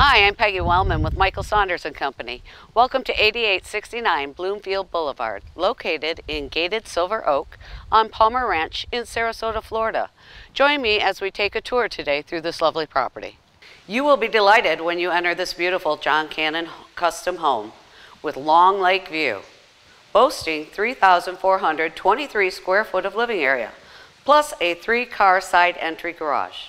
Hi, I'm Peggy Wellman with Michael Saunders and Company. Welcome to 8869 Bloomfield Boulevard, located in gated Silver Oak on Palmer Ranch in Sarasota, Florida. Join me as we take a tour today through this lovely property. You will be delighted when you enter this beautiful John Cannon custom home with long lake view, boasting 3,423 square foot of living area, plus a three car side entry garage.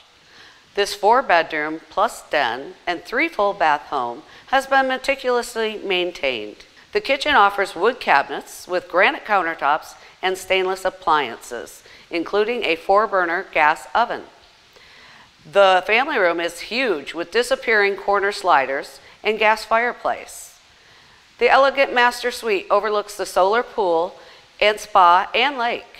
This four bedroom plus den and three full bath home has been meticulously maintained. The kitchen offers wood cabinets with granite countertops and stainless appliances, including a four burner gas oven. The family room is huge with disappearing corner sliders and gas fireplace. The elegant master suite overlooks the solar pool and spa and lake.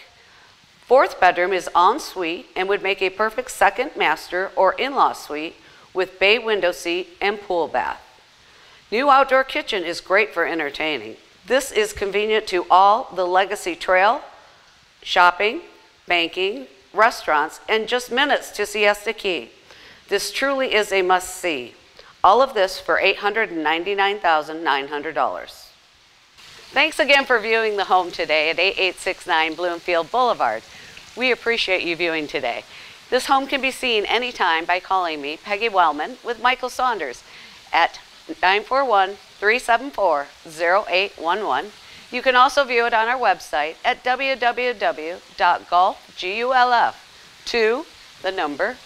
Fourth bedroom is en suite and would make a perfect second master or in-law suite with bay window seat and pool bath. New outdoor kitchen is great for entertaining. This is convenient to all the Legacy Trail, shopping, banking, restaurants, and just minutes to Siesta Key. This truly is a must-see. All of this for $899,900. Thanks again for viewing the home today at 8869 Bloomfield Boulevard. We appreciate you viewing today. This home can be seen anytime by calling me, Peggy Wellman, with Michael Saunders at 941-374-0811. You can also view it on our website at www.golfgulf2, the number.